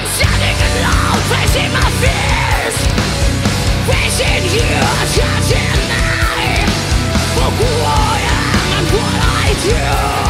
I'm standing alone, facing my fears Facing you, me For who I am and what I do!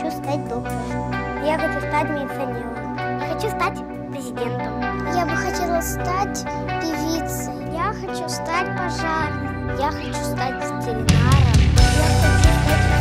хочу стать доктором. Я хочу стать милиционером. Хочу стать президентом. Я бы хотела стать певицей. Я хочу стать пожарным. Я хочу стать ветеринаром. Я хочу стать